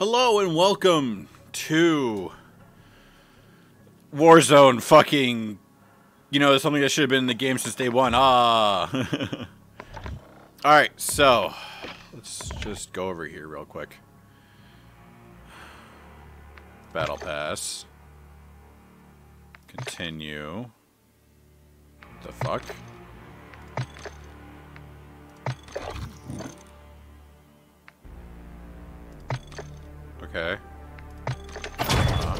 Hello and welcome to Warzone fucking you know, something that should have been in the game since day one. Ah. Alright, so let's just go over here real quick. Battle Pass. Continue. The fuck? Okay. Uh,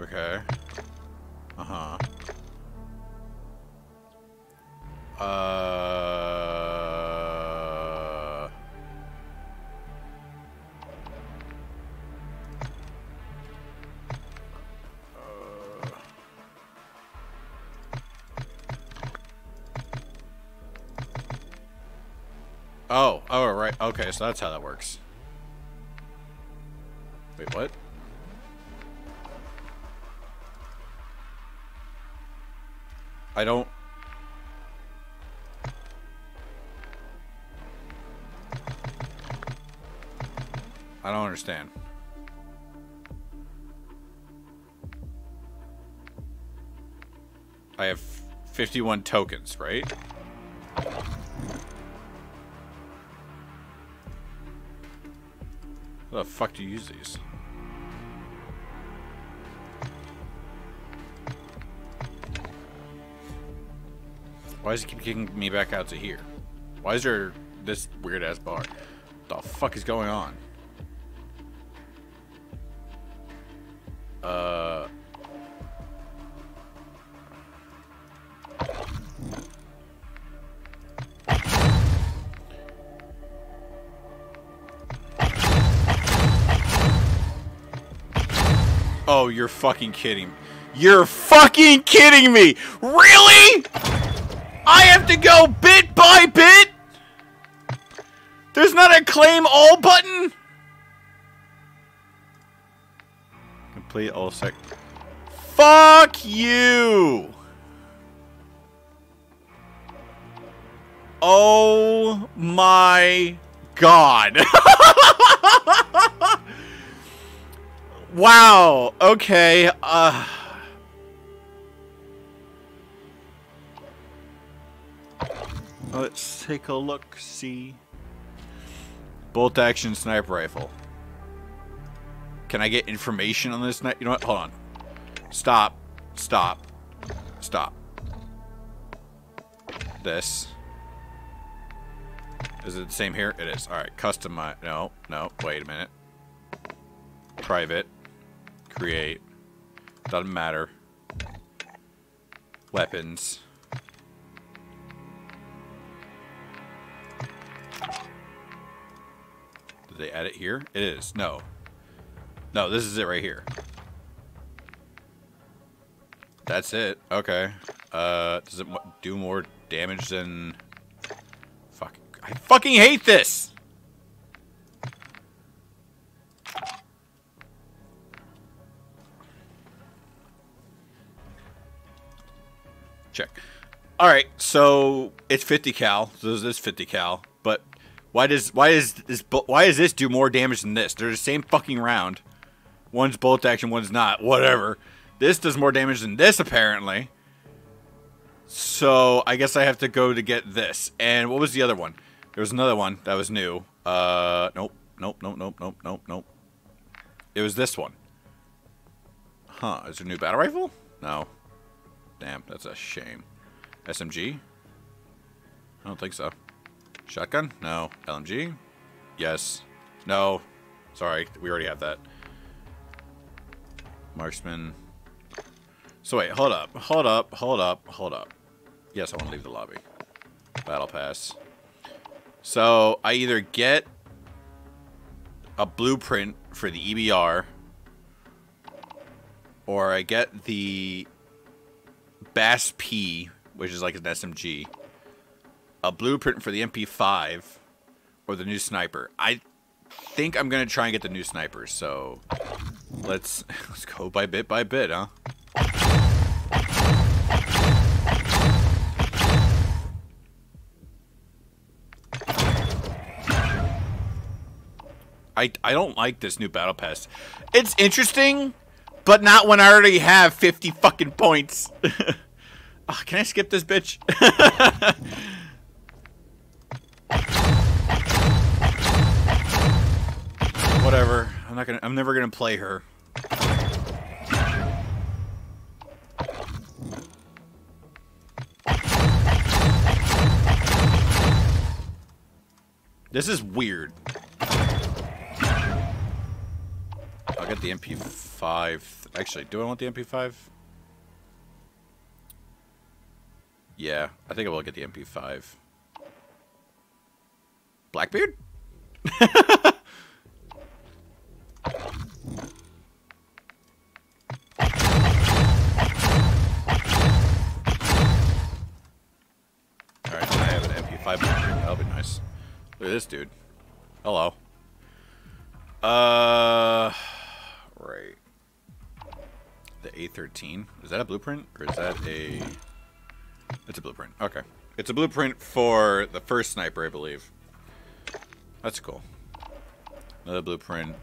okay. Uh-huh. Uh... Okay, so that's how that works. Wait, what? I don't... I don't understand. I have 51 tokens, right? How the fuck do you use these? Why does it keep kicking me back out to here? Why is there this weird ass bar? What the fuck is going on? Uh. You're fucking kidding. You're fucking kidding me! Really? I have to go bit by bit? There's not a claim all button? Complete all sec. Fuck you! Oh my god. wow. Okay. Uh Let's take a look, see. Bolt action sniper rifle. Can I get information on this? You know what? Hold on. Stop. Stop. Stop. This. Is it the same here? It is. Alright, customize. No, no, wait a minute. Private. Create. Doesn't matter. Weapons. Did they add it here? It is. No. No, this is it right here. That's it. Okay. Uh, does it do more damage than... Fuck. I fucking hate this! Alright, so it's 50 cal. So this is 50 cal. But why does why is this why does this do more damage than this? They're the same fucking round. One's bolt action, one's not. Whatever. This does more damage than this apparently. So I guess I have to go to get this. And what was the other one? There was another one that was new. Uh, nope, nope, nope, nope, nope, nope, nope. It was this one. Huh? Is there a new battle rifle? No. Damn, that's a shame. SMG? I don't think so. Shotgun? No. LMG? Yes. No. Sorry, we already have that. Marksman. So wait, hold up, hold up, hold up, hold up. Yes, I want to leave the lobby. Battle Pass. So, I either get a blueprint for the EBR, or I get the BAS-P, which is like an SMG, a blueprint for the MP5, or the new sniper. I think I'm gonna try and get the new sniper. So let's let's go by bit by bit, huh? I, I don't like this new battle pass. It's interesting, but not when I already have 50 fucking points. oh, can I skip this bitch? Whatever. I'm not gonna I'm never gonna play her. This is weird. I'll get the MP5. Actually, do I want the MP5? Yeah, I think I will get the MP5. Blackbeard? Alright, I have an MP5. That'll be nice. Look at this dude. Hello. Uh, right. The A13. Is that a blueprint? Or is that a... It's a blueprint. Okay. It's a blueprint for the first sniper, I believe. That's cool. Another blueprint.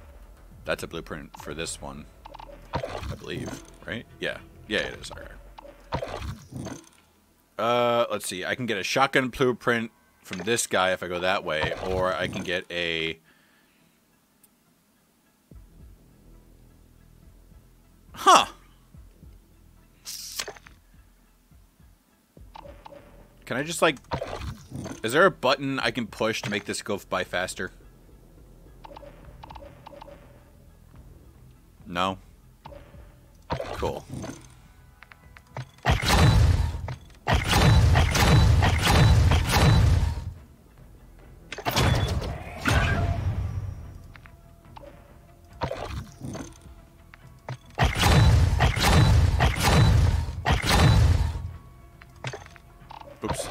That's a blueprint for this one. I believe. Right? Yeah. Yeah, it is. Alright. Uh, let's see. I can get a shotgun blueprint from this guy if I go that way, or I can get a... Huh. Can I just, like... Is there a button I can push to make this go by faster? No? Cool. Oops.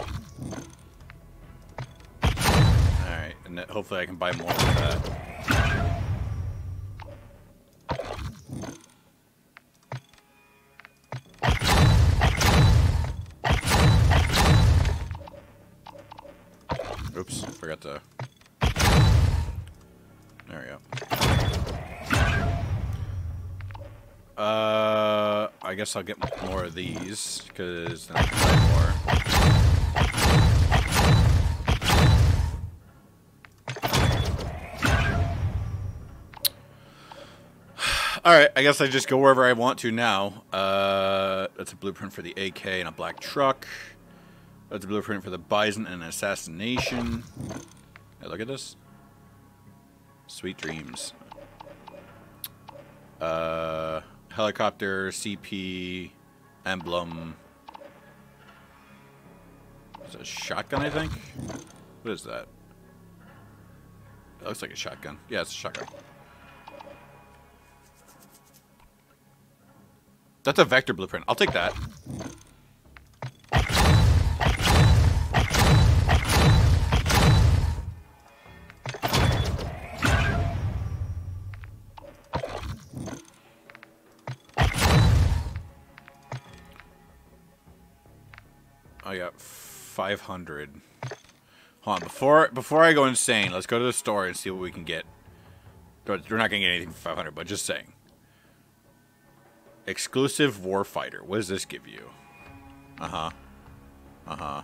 Alright, and hopefully I can buy more with that. Oops, forgot to... There we go. Uh, I guess I'll get more of these, because then I can buy more. Alright, I guess I just go wherever I want to now. Uh, that's a blueprint for the AK and a black truck. That's a blueprint for the Bison and assassination. Hey, look at this. Sweet dreams. Uh, helicopter, CP, emblem. It's a shotgun, I think? What is that? It looks like a shotgun. Yeah, it's a shotgun. That's a vector blueprint. I'll take that. I got 500. Hold on, before before I go insane, let's go to the store and see what we can get. We're not gonna get anything for 500, but just saying. Exclusive Warfighter. What does this give you? Uh-huh. Uh-huh.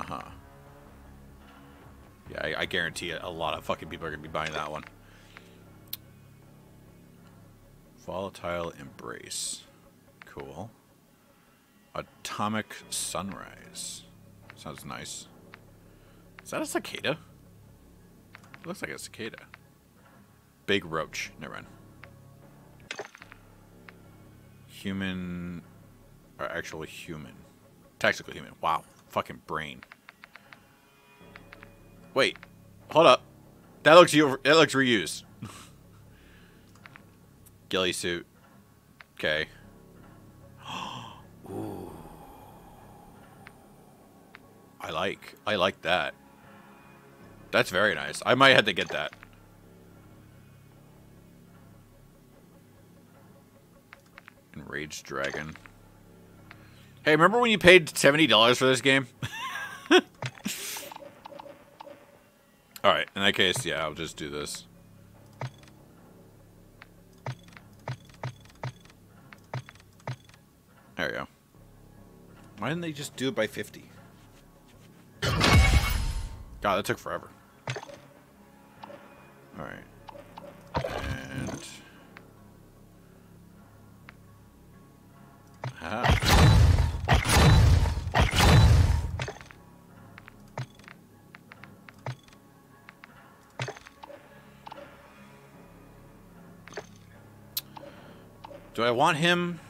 Uh-huh. Yeah, I, I guarantee a lot of fucking people are gonna be buying that one. Volatile Embrace. Cool. Atomic Sunrise. Sounds nice. Is that a cicada? It looks like a cicada. Big roach. Never mind. Human... Or actually human. Tactical human. Wow. Fucking brain. Wait. Hold up. That looks that looks reused. Ghillie suit. Okay. Ooh. I like. I like that. That's very nice. I might have to get that. Enraged Dragon. Hey, remember when you paid $70 for this game? Alright, in that case, yeah, I'll just do this. There we go. Why didn't they just do it by 50? God, that took forever. Want him?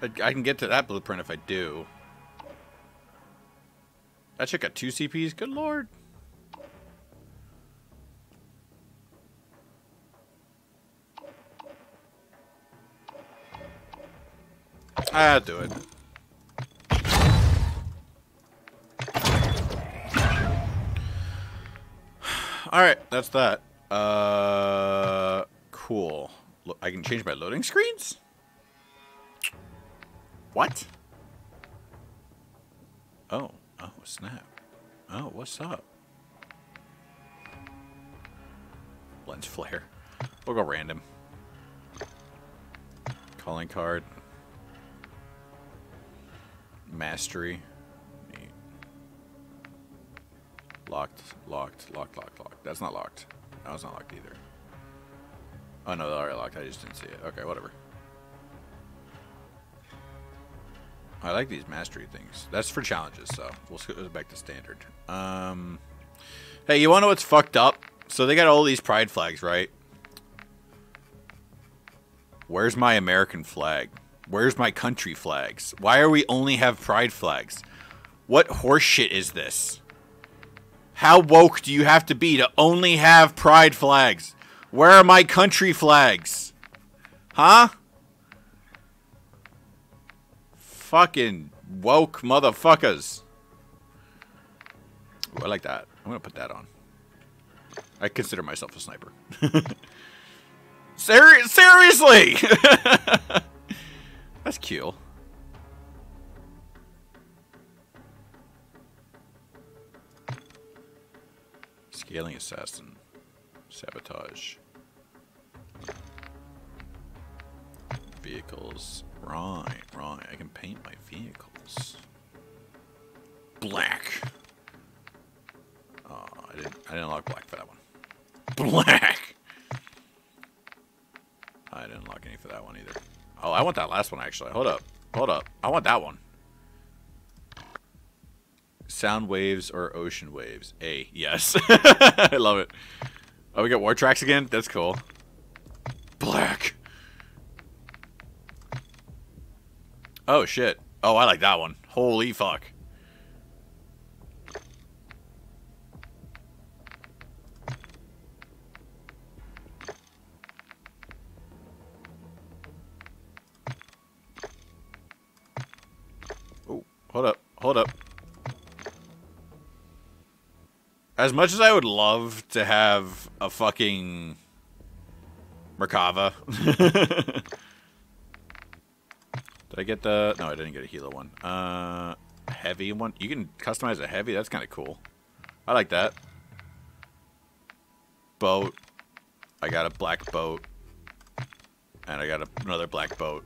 I, I can get to that blueprint if I do. That chick got two CPs? Good lord. I'll do it. Alright, that's that. Uh, I can change my loading screens? What? Oh, oh, snap. Oh, what's up? Lens flare. We'll go random. Calling card. Mastery. Neat. Locked, locked, locked, locked, locked. That's not locked. That was not locked either. Oh no, they're already locked. I just didn't see it. Okay, whatever. I like these mastery things. That's for challenges, so we'll go back to standard. Um, hey, you want to know what's fucked up? So they got all these pride flags, right? Where's my American flag? Where's my country flags? Why are we only have pride flags? What horseshit is this? How woke do you have to be to only have pride flags? Where are my country flags? Huh? Fucking woke motherfuckers. Ooh, I like that. I'm gonna put that on. I consider myself a sniper. Seri- seriously! That's cute. Scaling assassin. Sabotage. Vehicles. Right, right. I can paint my vehicles. Black. Oh, I didn't I didn't unlock black for that one. Black. I didn't unlock any for that one either. Oh, I want that last one actually. Hold up. Hold up. I want that one. Sound waves or ocean waves? A. Yes. I love it. Oh, we got war tracks again? That's cool. Black. Oh, shit. Oh, I like that one. Holy fuck. Oh, hold up. Hold up. As much as I would love to have a fucking Merkava. Did I get the... No, I didn't get a Hilo one. Uh, heavy one. You can customize a heavy. That's kind of cool. I like that. Boat. I got a black boat. And I got a, another black boat.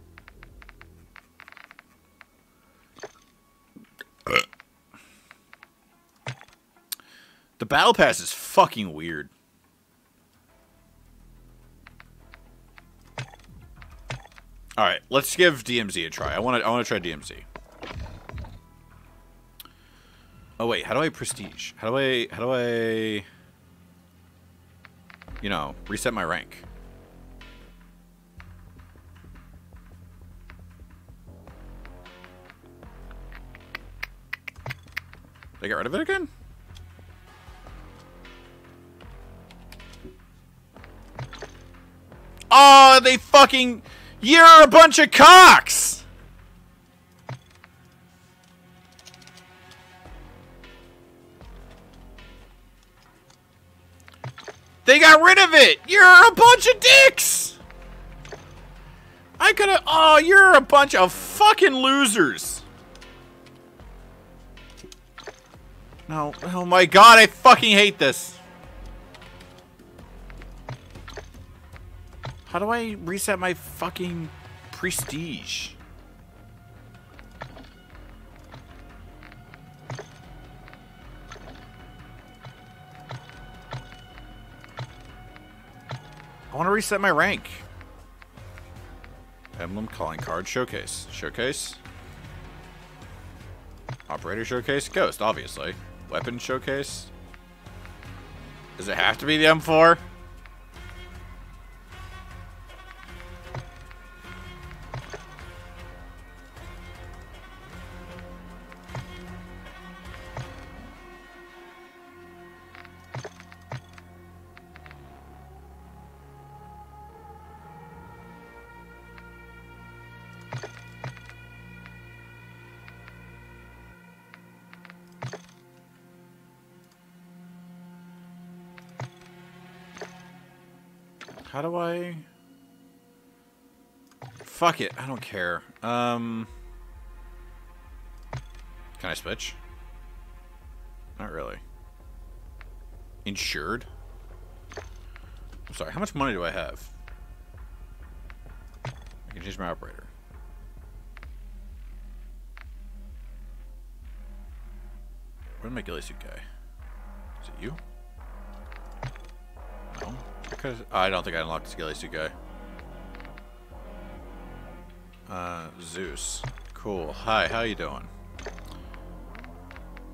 The battle pass is fucking weird. All right, let's give DMZ a try. I want to. I want to try DMZ. Oh wait, how do I prestige? How do I? How do I? You know, reset my rank. Did I get rid of it again? Oh, they fucking... You're a bunch of cocks! They got rid of it! You're a bunch of dicks! I could've... Oh, you're a bunch of fucking losers! No. Oh my god, I fucking hate this. How do I reset my fucking prestige? I want to reset my rank. Emblem calling card showcase. Showcase. Operator showcase. Ghost, obviously. Weapon showcase. Does it have to be the M4? How do I... Fuck it, I don't care. Um... Can I switch? Not really. Insured? I'm sorry, how much money do I have? I can change my operator. Where'd my ghillie suit guy? Is it you? No. Because I don't think I unlocked the ghillie suit guy. Uh, Zeus. Cool. Hi, how you doing?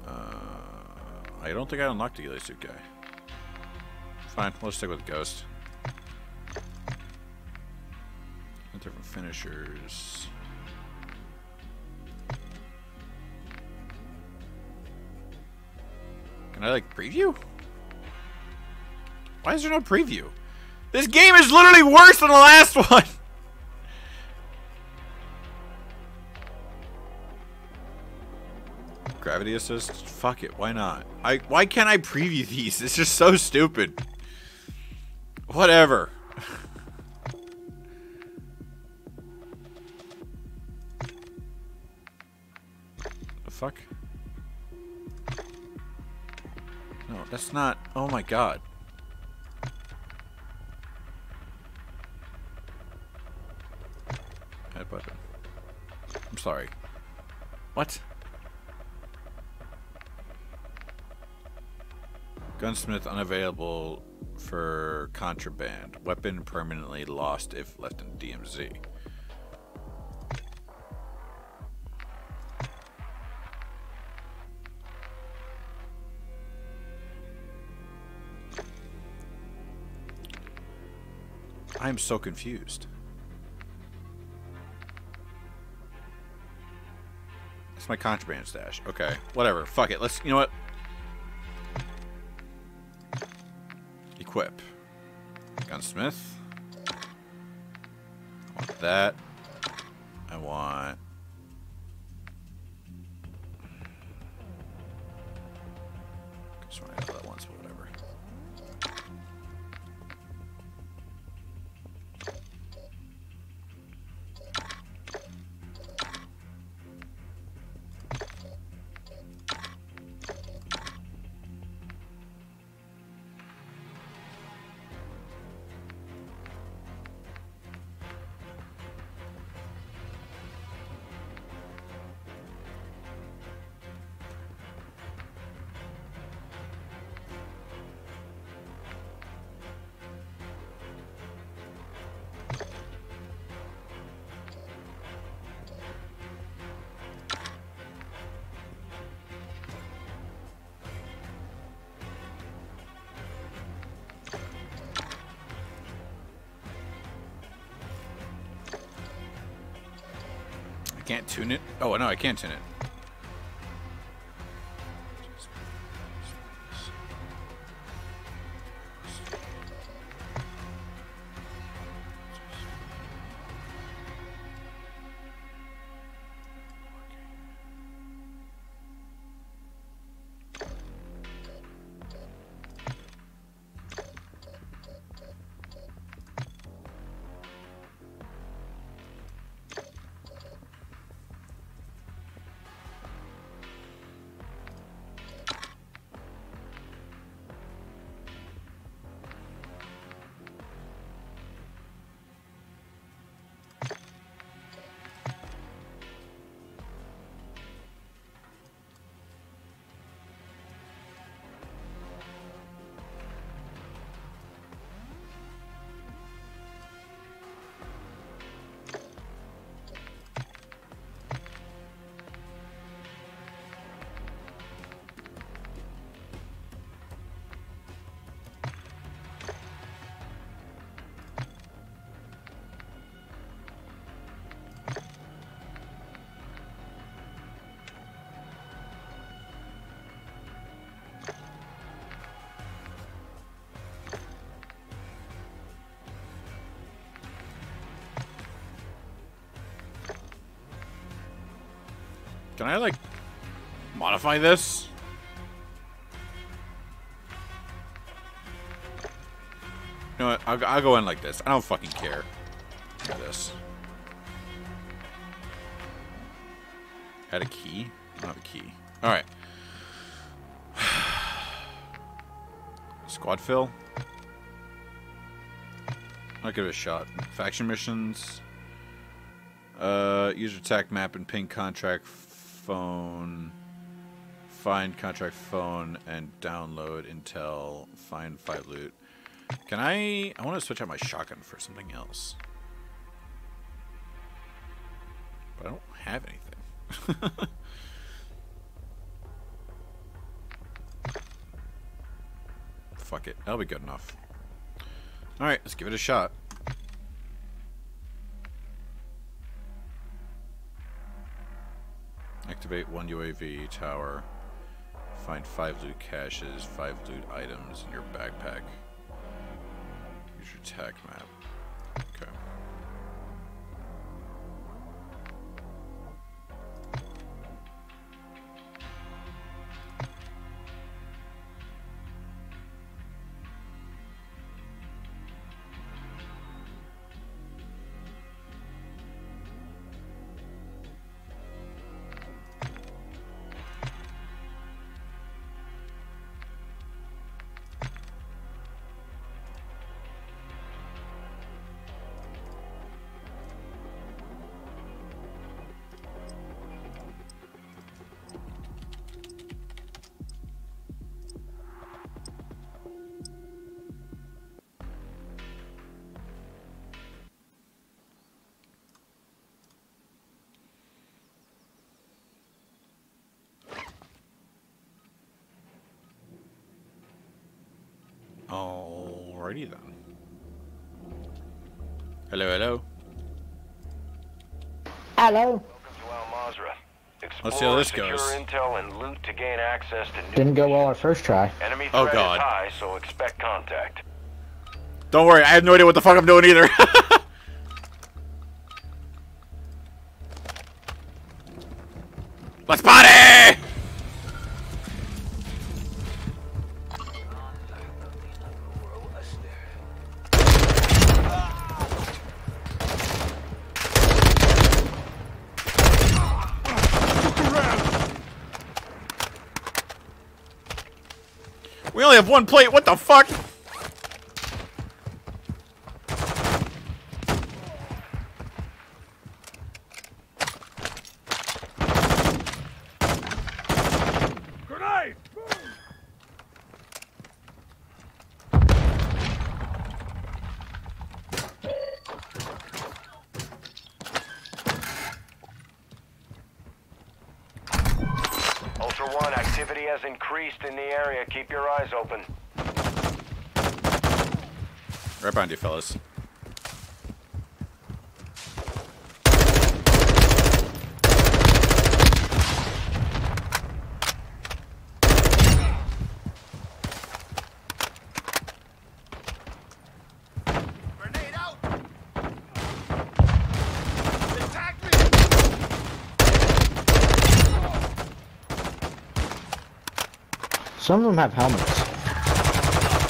Uh, I don't think I unlocked the ghillie suit guy. Fine, we'll stick with Ghost. Different finishers. Can I, like, preview? Why is there no preview? This game is literally worse than the last one! Gravity assist? Fuck it, why not? I why can't I preview these? It's just so stupid. Whatever. the fuck? No, that's not. Oh my god. Head button. I'm sorry. What? Gunsmith unavailable for contraband. Weapon permanently lost if left in DMZ. I am so confused. It's my contraband stash. Okay, whatever. Fuck it. Let's. You know what? Equip. Gunsmith. I want that. I want. Can't tune it. Oh no, I can't tune it. Can I, like, modify this? You know what? I'll, I'll go in like this. I don't fucking care. Look this. Had a key? Have a key. Alright. Squad fill? I'll give it a shot. Faction missions. Uh, user attack map and ping contract phone. Find contract phone and download intel. Find five loot. Can I... I want to switch out my shotgun for something else. But I don't have anything. Fuck it. That'll be good enough. Alright, let's give it a shot. Activate one UAV tower. Find five loot caches, five loot items in your backpack. Use your attack map. Okay. Alrighty then. Hello, hello. Hello. Let's see how this Explore, goes. secure intel and loot to gain access to new Didn't go well our first try. enemy Oh, threat God. is high, so expect contact. Don't worry, I have no idea what the fuck I'm doing either. Let's party! One plate, what the fuck? Ultra One, increased in the area. Keep your eyes open. Right behind you, fellas. Some of them have helmets.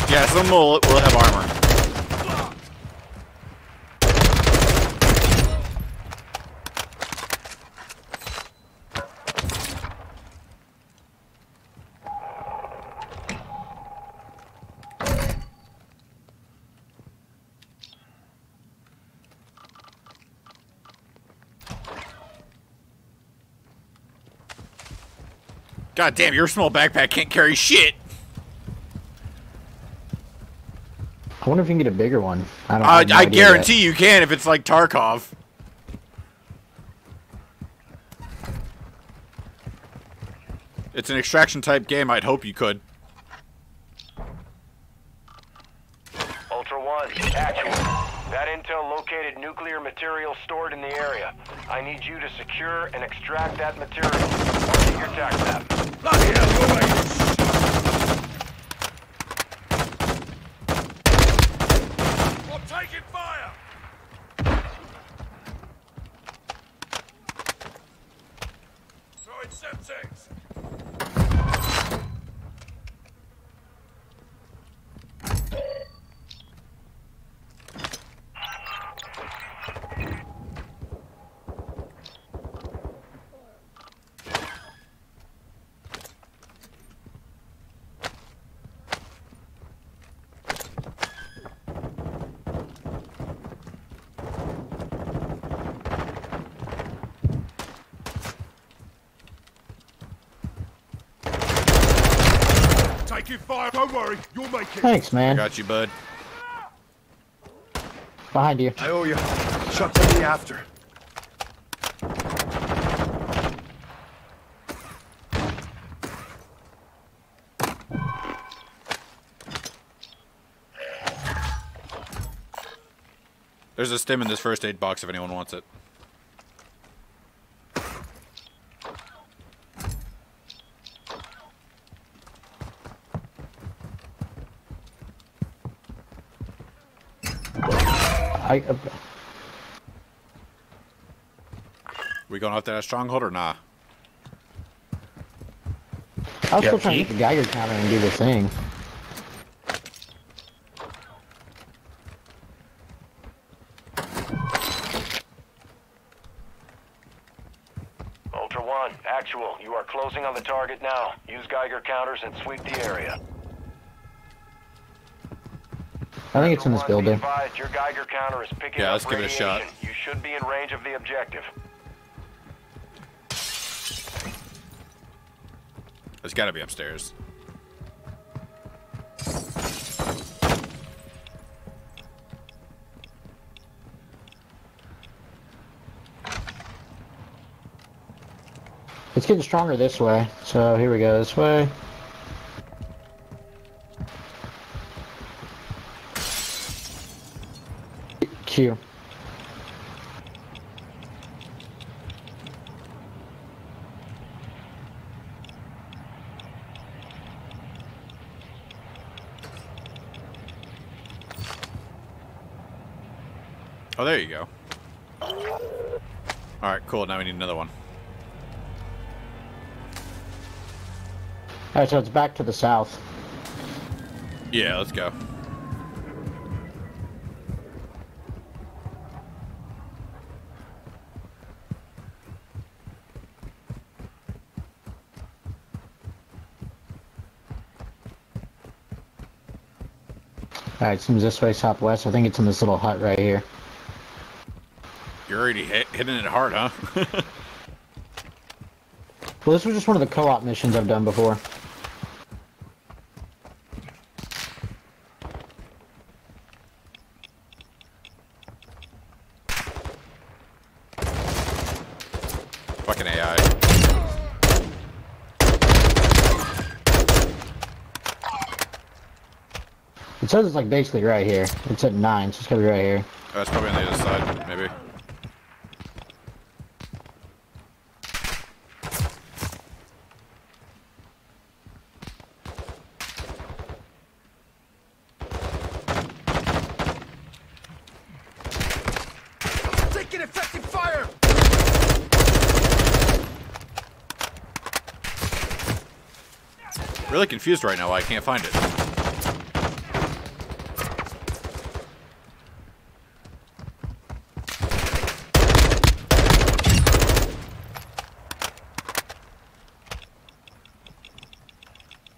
Yeah, some will, will have armor. God damn, your small backpack can't carry shit. I wonder if you can get a bigger one. I don't. I, no I idea yet. guarantee you can if it's like Tarkov. It's an extraction type game. I'd hope you could. Ultra One, actual. That intel located nuclear material stored in the area. I need you to secure and extract that material. Marking your tac map. Taking fire. Don't worry, you'll make it. Thanks, man. I Got you, bud. Behind you. I owe you. Shut to me after. There's a stim in this first aid box if anyone wants it. I, uh, We going after that stronghold or nah? I was Yeah, still trying to Pete? get the Geiger counter and do the thing. Ultra One, actual. You are closing on the target now. Use Geiger counters and sweep the area. I think it's in this Ultra One, be building. your Geiger counter is picking Yeah, let's give it a shot. You should be in range of the objective. It's gotta be upstairs. It's getting stronger this way. So here we go, this way. Q. Oh, there you go. Alright, cool. Now we need another one. Alright, so it's back to the south. Yeah, let's go. Alright, seems this way, southwest. I think it's in this little hut right here. You're already hit, hitting it hard, huh? Well, this was just one of the co-op missions I've done before. Fucking AI. It says it's like basically right here. It's at 9, so it's gotta be right here. Oh, that's probably on the other side, maybe. Taking effective fire. Really confused right now I can't find it.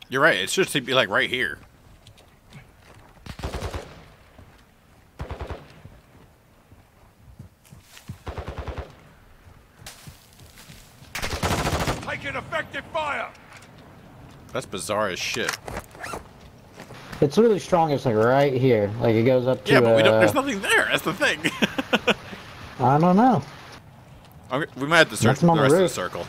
You're right, it should be like right here. Taking effective fire. That's bizarre as shit. It's really strong. It's like right here. Like it goes up to. Yeah, but we don't, uh, there's nothing there. That's the thing. I don't know. I'm- we might have to search the on the rest of the circle.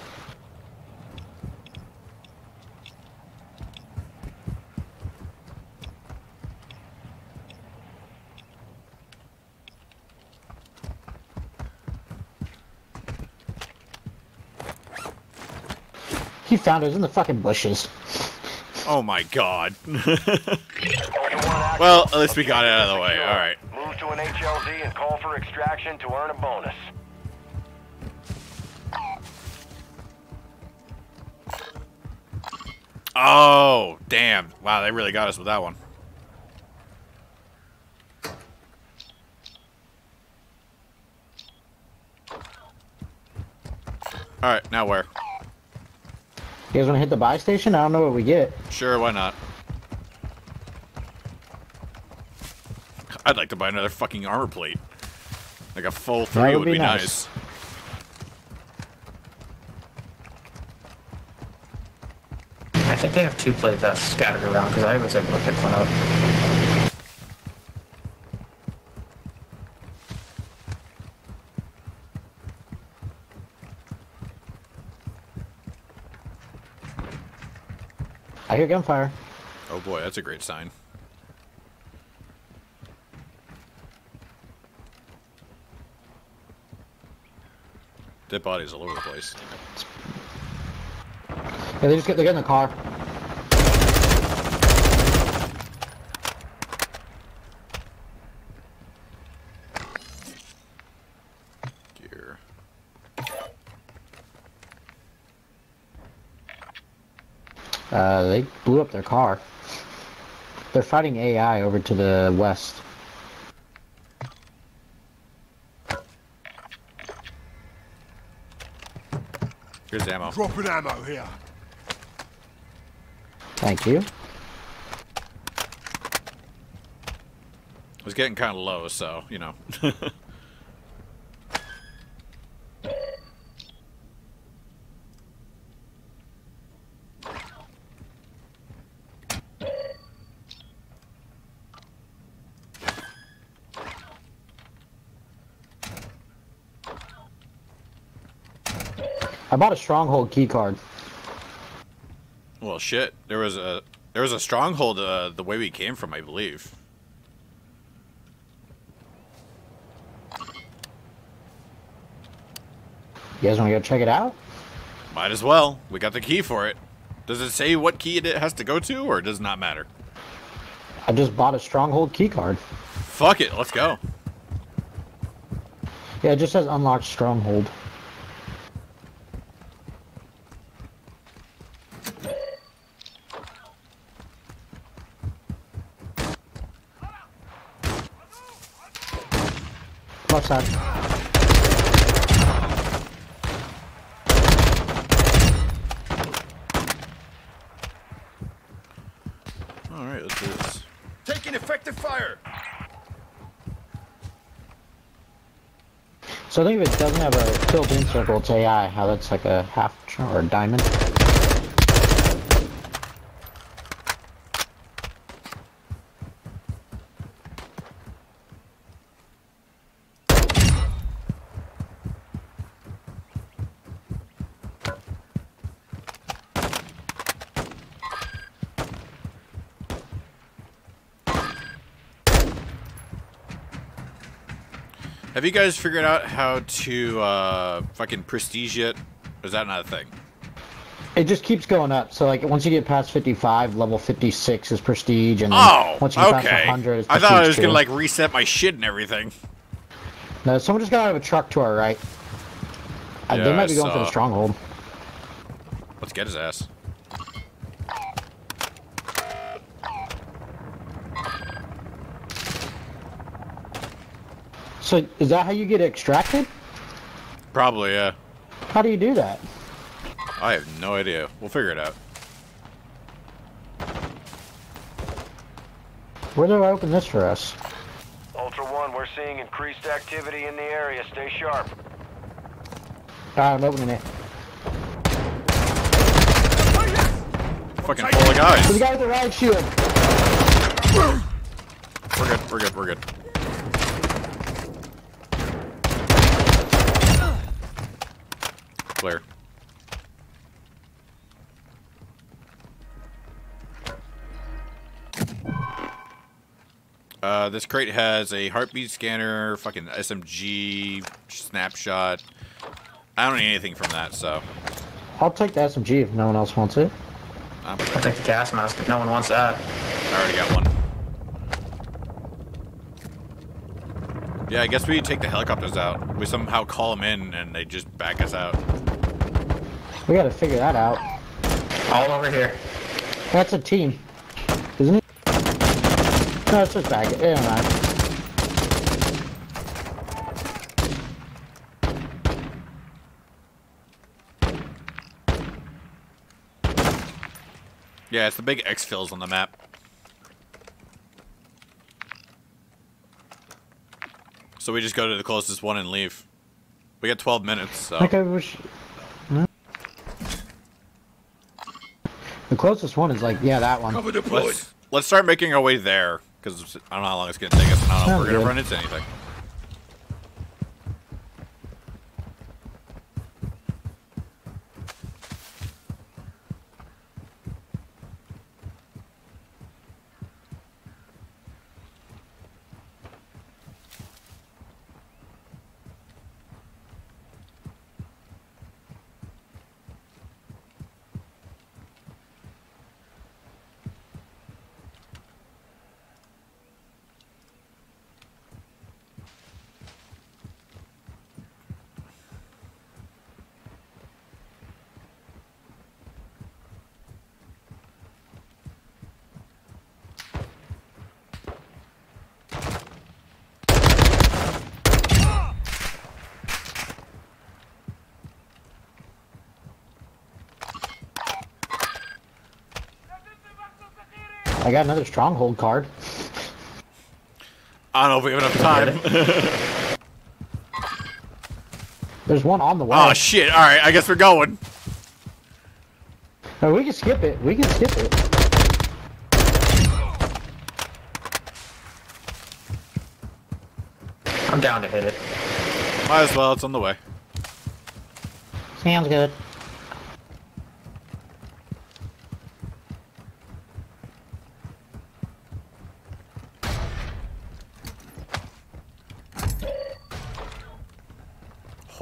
Found it. It was in the fucking bushes. Oh my god. Ultra One, actual. well, at least we got it out of the way. Alright. Move to an HLZ and call for extraction to earn a bonus. Oh, damn. Wow, they really got us with that one. Alright, now where? You guys want to hit the buy station? I don't know what we get. Sure, why not? I'd like to buy another fucking armor plate. Like a full That three would would be be nice. nice. think they have two plates vests scattered around because I was able to pick one up. I hear gunfire. Oh boy, that's a great sign. Dead bodies all over the place. Yeah, they just get they get in the car. Uh, they blew up their car. They're fighting AI over to the west. Here's ammo. Dropping ammo here. Thank you. It was getting kind of low, so you know. I bought a stronghold key card. well, shit. There was a there was a stronghold uh, the way we came from, I believe. You guys want to go check it out? Might as well. We got the key for it. Does it say what key it has to go to, or does it not matter? I just bought a stronghold key card. Fuck it, let's go. Yeah, it just says unlocked stronghold. Left side. All right, let's do this. Taking effective fire. So I think if it doesn't have a filled in circle, it's AI. How that's like a half or a diamond. Have you guys figured out how to uh, fucking prestige it? Or is that not a thing? It just keeps going up. So like once you get past 55, level 56 is prestige, and Oh, once you get past 100, it's I thought I was gonna like reset my shit and everything. No, someone just got out of a truck to our right. Uh, Yeah, they might be going for the stronghold. Let's get his ass. So is that how you get extracted? Probably, yeah. How do you do that? I have no idea. We'll figure it out. Where do I open this for us? Ultra One, we're seeing increased activity in the area. Stay sharp. I'm opening it. Fucking full of So the guys. guy with the riot shield. We're good. We're good. We're good. Clear. Uh, this crate has a heartbeat scanner, fucking SMG, snapshot. I don't need anything from that, so I'll take the SMG if no one else wants it. I'm, I'll take the gas mask if no one wants that. I already got one. Yeah, I guess we take the helicopters out. We somehow call them in and they just back us out. We gotta figure that out. All over here. That's a team, isn't it? No, it's just bag it. Yeah, man. Yeah, it's the big exfils on the map. So we just go to the closest one and leave. We got 12 minutes, so. I think I wish. The closest one is like, yeah, that one. Cover deployed. Let's let's start making our way there because I don't know how long it's gonna take us, and I don't know if we're gonna run into anything. I got another stronghold card. I don't know if we have enough time. There's one on the way. oh shit! All right, I guess we're going. Oh, we can skip it. We can skip it. I'm down to hit it. Might as well. It's on the way. Sounds good.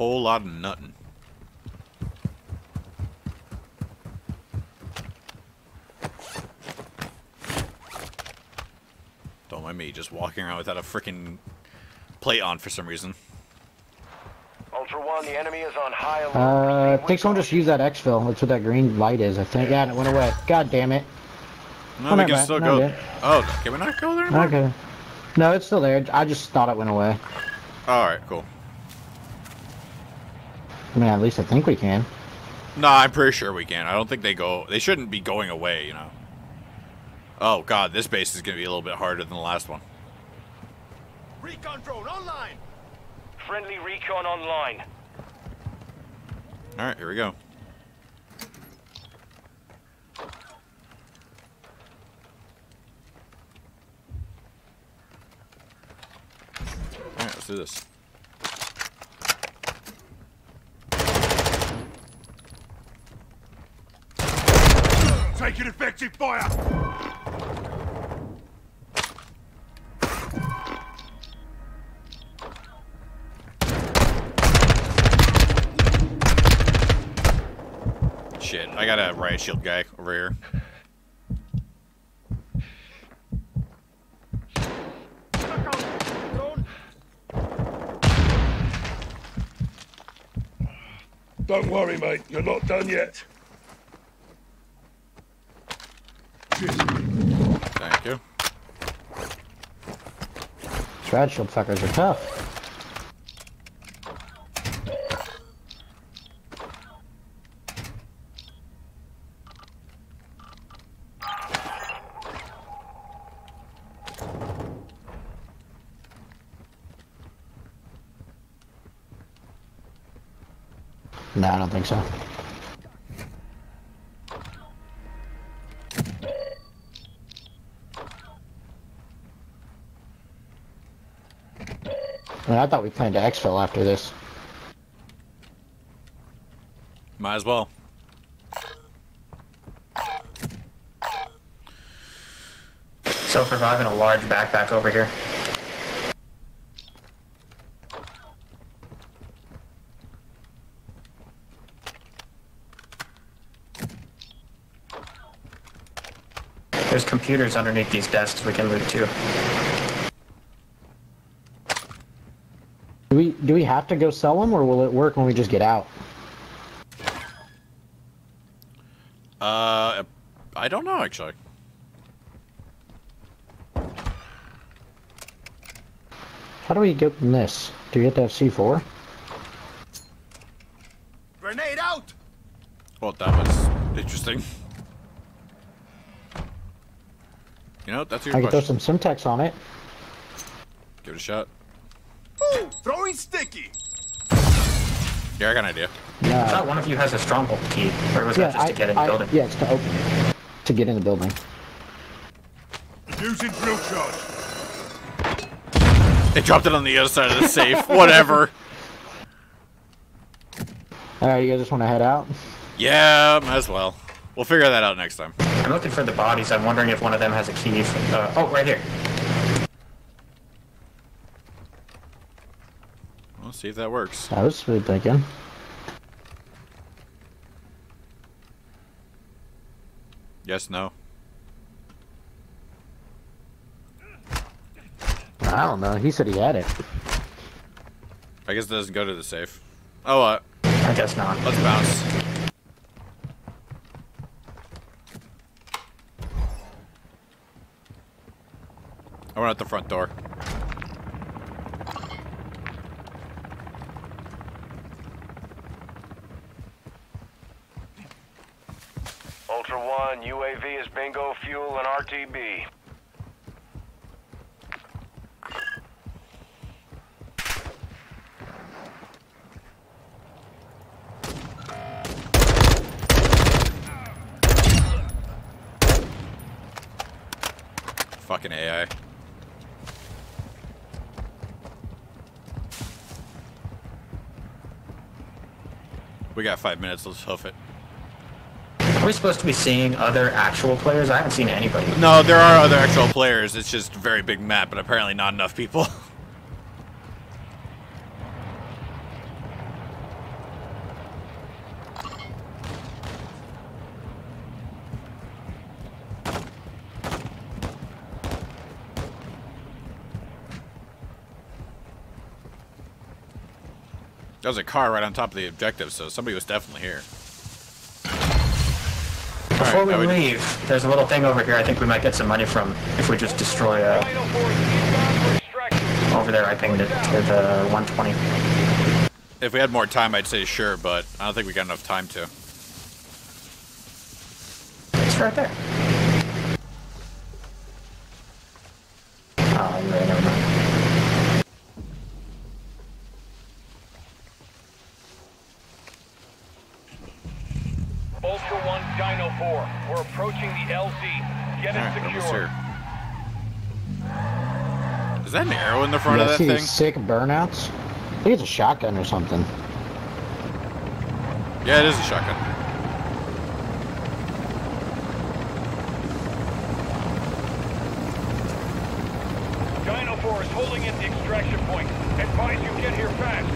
Whole lot of nothing. Don't mind me, just walking around without a freaking plate on for some reason. Ultra One, the enemy is on high alert. Uh, I think someone just used that exfil. That's what that green light is, I think. Yeah, and it went away. God damn it. No, Oh, we can still no, go. yeah. Oh, can we not go there anymore? Okay. No, it's still there. I just thought it went away. Alright, cool. I mean, at least I think we can. No, I'm pretty sure we can. I don't think they go. They shouldn't be going away, you know. Oh god, this base is gonna be a little bit harder than the last one. Recon drone online. Friendly recon online. Alright, here we go. Alright, let's do this. Taking effective fire. Shit, I got a riot shield guy over here. Don't worry, mate. You're not done yet. Thank you. Rad shield fuckers are tough. No, I don't think so. I, mean, I thought we planned to exfil after this. Might as well. Self-reviving a large backpack over here. There's computers underneath these desks we can loot too. Do we have to go sell them, or will it work when we just get out? Uh, I don't know actually. How do we get from this? Do we have to have C4? Grenade out. Well, that was interesting. You know, that's your I can throw some Semtex on it. Give it a shot. Ooh, throwing sticky. Yeah, I got an idea. I No. thought one of you has a stronghold key, or was Yeah, that just I, to get in the I- building? yeah, it's to open. it. to get in the building. Using drill charge. They dropped it on the other side of the safe. Whatever. All right, you guys just want to head out? Yeah, might as well. We'll figure that out next time. I'm looking for the bodies. I'm wondering if one of them has a key. For, uh, oh, right here. See if that works. I was really thinking. Yes, no. I don't know. He said he had it. I guess it doesn't go to the safe. Oh, uh, I guess not. let's bounce. I went out the front door. Ultra One, UAV is bingo Fucking AI. We got five minutes. Let's hoof it. Are we supposed to be seeing other actual players? I haven't seen anybody. No, there are other actual players. It's just a very big map, but apparently not enough people. There was a car right on top of the objective, so somebody was definitely here. Before we would- leave, there's a little thing over here I think we might get some money from if we just destroy uh, Dino 4 is inbound for extraction. over there. I pinged it to the 120. If we had more time, I'd say sure, but I don't think we got enough time to. It's right there. Oh, yeah, never mind. Ultra One, Dino 4. We're approaching the LZ. Get it Alright, almost secure. here. Is that an arrow in the front You of guys that see thing? these sick burnouts? I think it's a shotgun or something. Yeah, it is a shotgun. Dino 4 is holding at the extraction point. Advise you get here fast.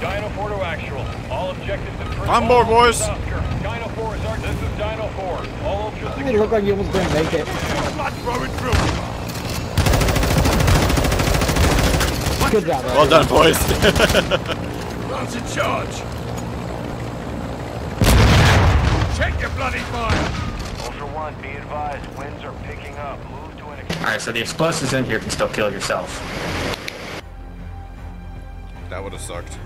Dino 4 to actual. All objectives in prison. On board, boys. Dino 4 is our... This is Dino 4. All ultra It secure. looked like you almost didn't make it. Blood throwing drill. Good job, Eddie. Well done, boys. Runs in charge. Check your bloody fire. Ultra One, be advised. Winds are picking up. Move to an... ex- Alright, so the explosives in here can still kill yourself. that would have sucked.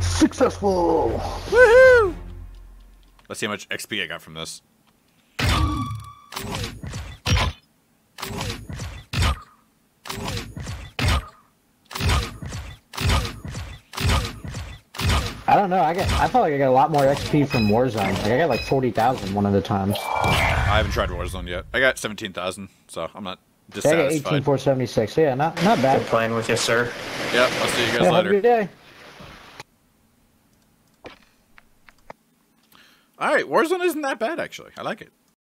Successful! Woohoo! Let's see how much XP I got from this. Don't know. I got. I felt like I got a lot more XP from Warzone. Like, I got like 40,000 one of the times. I haven't tried Warzone yet. I got 17,000, so I'm not Yeah, I got eighteen four seventy six. Yeah, not not bad. Good playing with you, sir. Yep, I'll see you guys Yeah, have a later. good day. All right, Warzone isn't that bad actually. I like it.